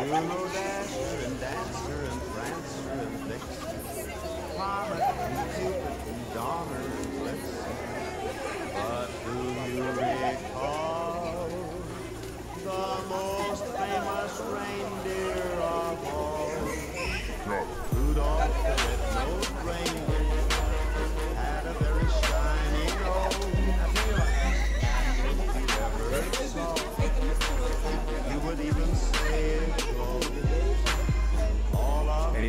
Bruno Dasher and Dancer and Prancer and Vixen, Comet and Cupid and Donner and Blitzen. But do you recall the most famous reindeer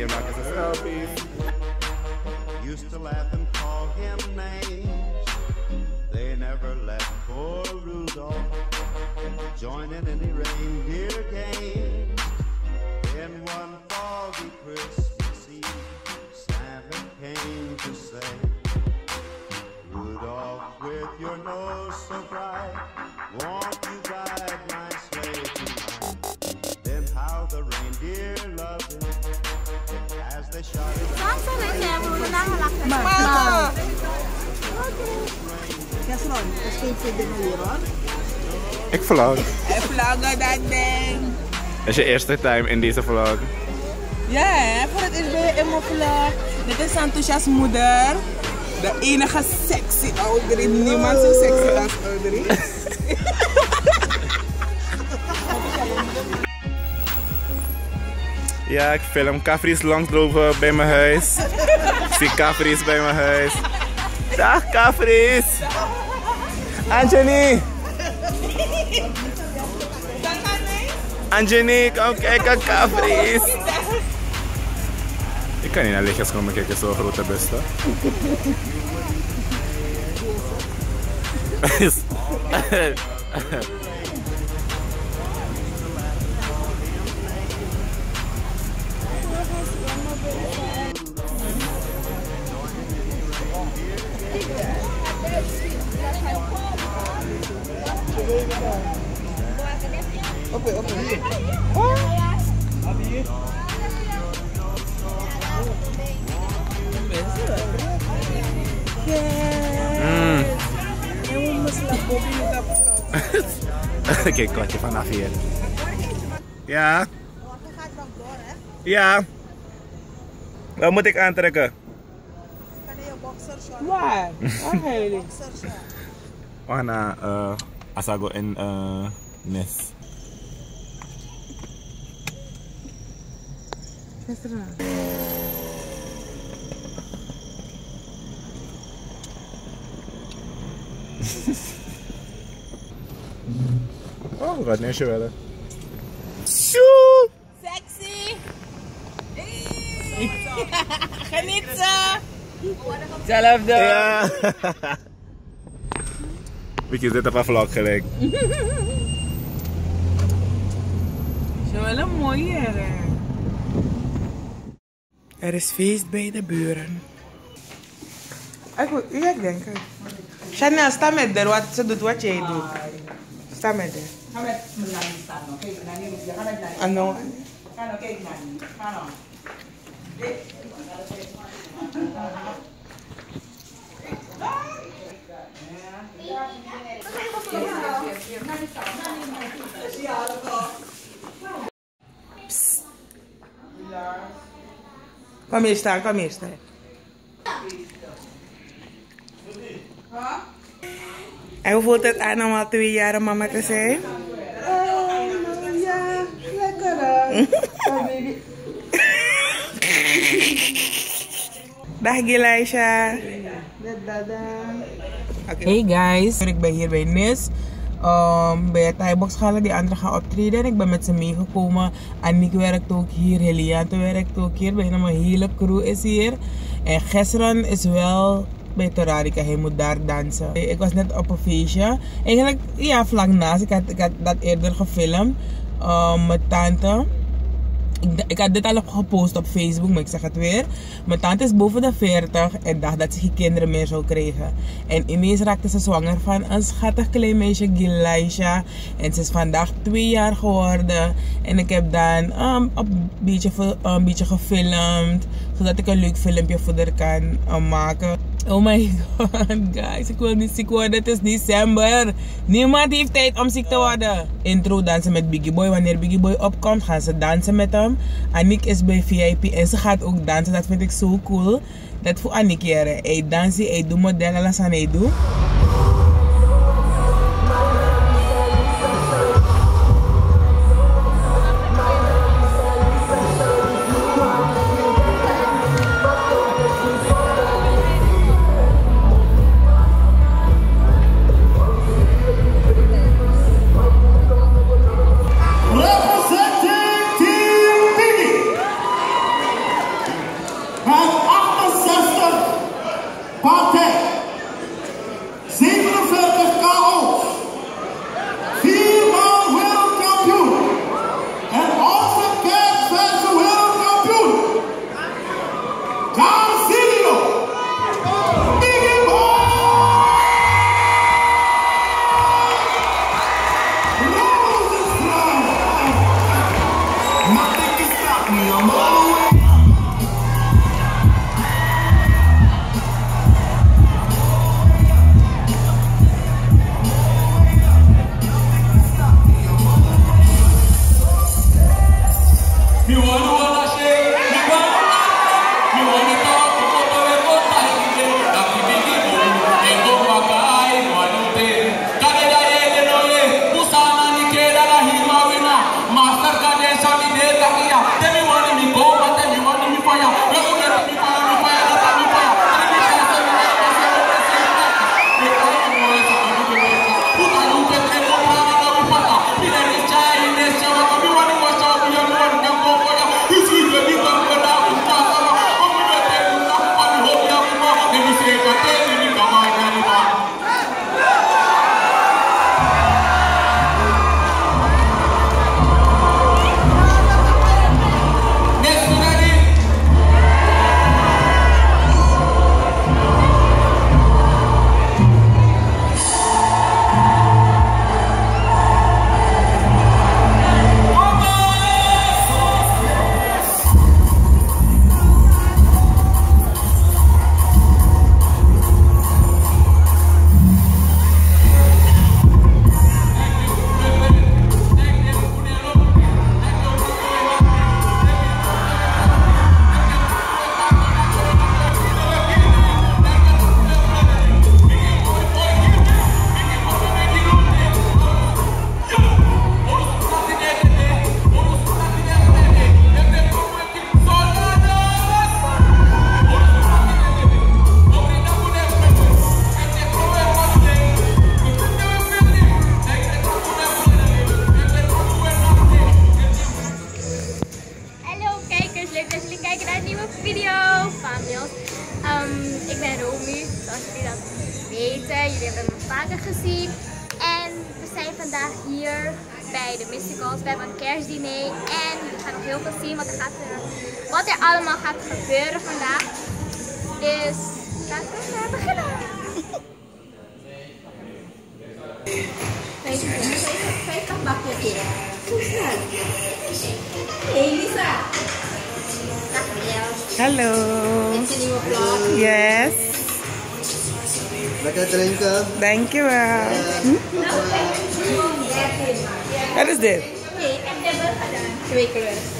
All of En hier maken used to laugh and call him names. They never let poor Rudolph join in any reindeer games. Then one foggy Christmas Eve, Santa came to say, Rudolph, with your nose so bright, Mama! Kasron, dat is geen hoor. Ik vlog. Dat eh. ding. Dat is je eerste time in deze vlog. Ja, hè? voor het eerst ben je in mijn vlog. Dit is Santusha's moeder. De enige sexy Audrey. Niemand zo sexy als Audrey. ja, ik film Kafri's langslopen bij mijn huis. Zie Cafries bij mijn huis. Dag Cafries! Anjani! Anjani, kom kijken Cafries! Ik kan niet naar lichtjes komen kijken, zo'n grote bus toch? Mm. Kijk wat je vanaf hier. Ja? Ja. Wat moet ik aantrekken? Waar? Waar ga naar uh, Asago en uh, Nes. ಹೆಸರು Oh, ne şöyle. Şu! Sexy! Khanitsa! Zelf de! Beetje dit op een vlog gelijk. Zo wel een mooie. Er is feest bij de buren. Ik, wil- ja, ik denk. Chanel, sta met haar, wat ze doet wat jij doet. Sta met haar. Ga met mijn nanny staan. nanny moet je. Ga met nanny. Ah, no. Ga kijk nanny. Ga. Kom Come here, Stan. Come here, Stan. Aí eu vou tentar não atuar a mamãe que você Dag Elisha. Hey guys, ik ben hier bij Nis. Um, bij Thaibox Gala, die anderen gaan optreden. En ik ben met ze meegekomen. Aniek werkt ook hier, Heliante werkt ook hier. Bijna mijn hele crew is hier. En Gesron is wel bij Torarica, hij moet daar dansen. Ik was net op een feestje. Eigenlijk, ja, vlak naast. Ik had, ik had dat eerder gefilmd. Um, mijn tante. Ik, had dit al gepost op Facebook, maar ik zeg het weer. Mijn tante is boven de 40 en dacht dat ze geen kinderen meer zou krijgen. En ineens raakte ze zwanger van een schattig klein meisje, Gilaisha. En ze is vandaag twee jaar geworden. En ik heb dan um, een, beetje, een beetje gefilmd, zodat ik een leuk filmpje voor haar kan um, maken. Oh my god, guys. Ik wil niet ziek worden. Het is december. Niemand heeft tijd om ziek te worden. Intro dansen met Biggie Boy. Wanneer Biggie Boy opkomt, gaan ze dansen met hem. Anik is bij VIP en ze gaat ook dansen. Dat vind ik zo cool. Dat voor Anik jaren. Hij dansen, hij doet modellen, alles aan hij doet. You want zien wat er, gaat, er- wat er allemaal gaat gebeuren vandaag. Dus laten we maar beginnen. Bakjes Hey Lisa. Dag. Hallo. Dit is een nieuwe vlog. Yes. Lekker drinken. Dankjewel. Hm? Wat is dit? Nee, ik heb dubbel gedaan. Twee kleuren.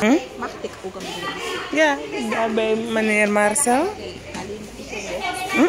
Hmm? Ya, Babe meneer Marcel. Hmm?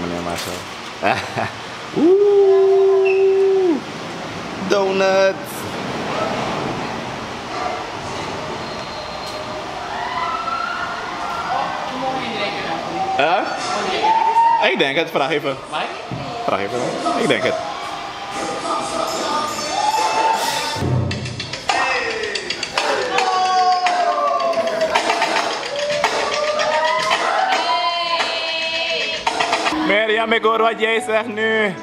meneer zo. Oeh, donut. Ja? Ik denk het, vraag even. Vraag. Ik denk het. Mérje meg orvadja nő.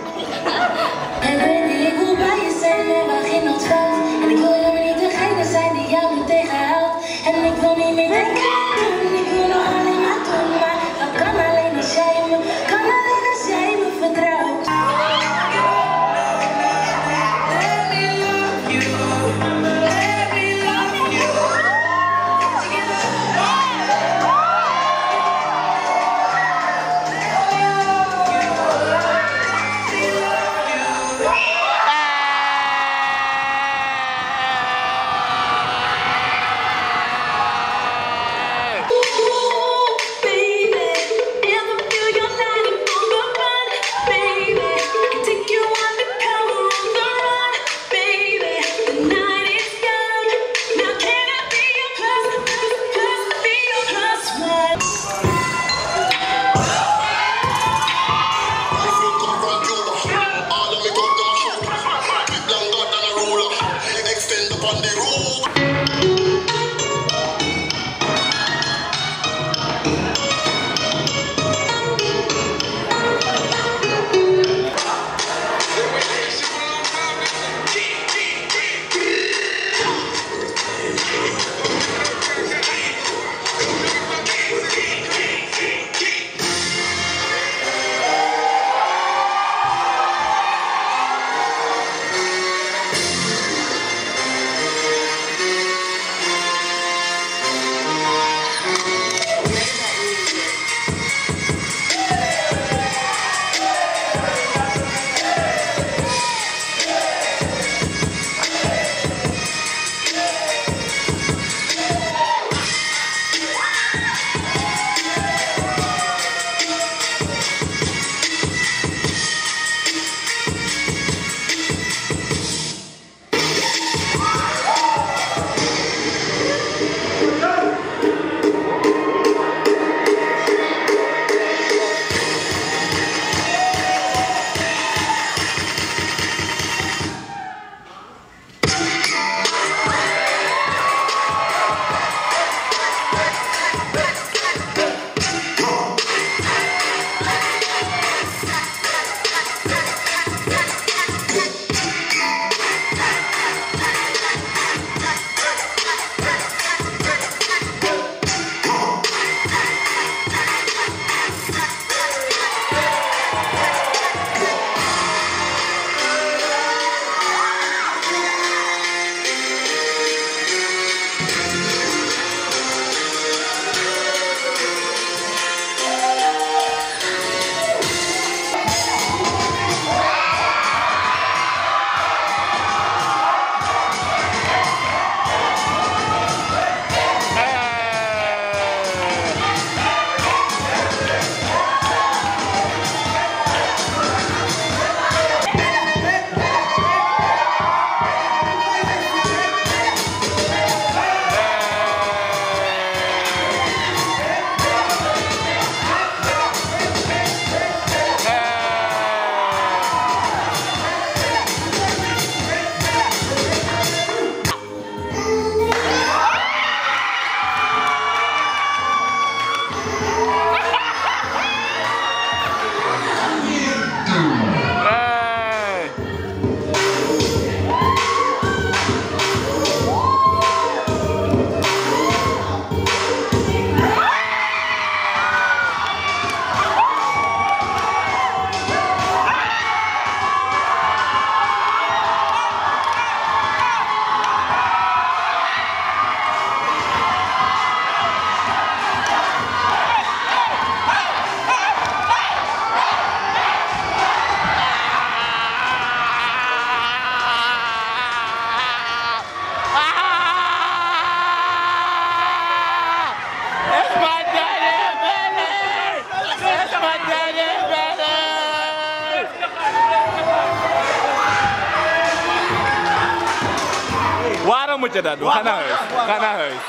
Moet je dat doen? Ga naar huis. Ga naar huis.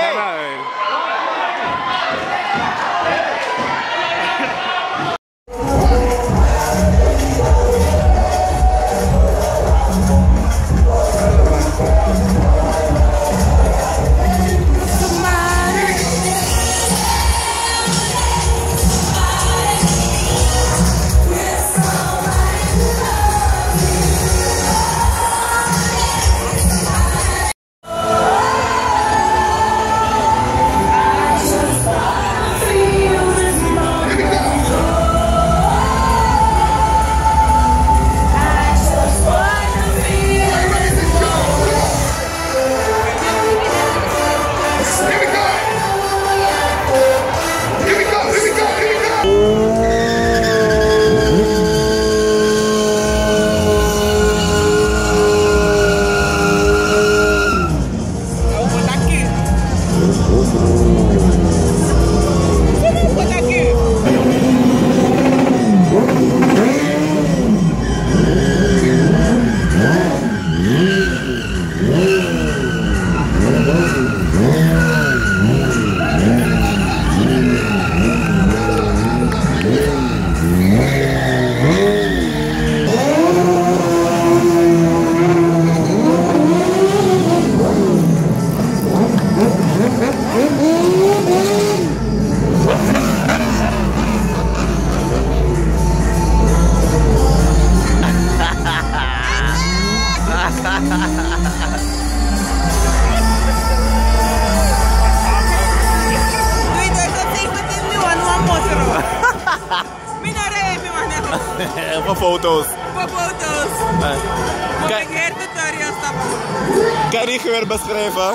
Ga naar huis. Foto's. Voor foto's. Eh, Moet ik hier tutorial stappen? Kan die geur beschrijven?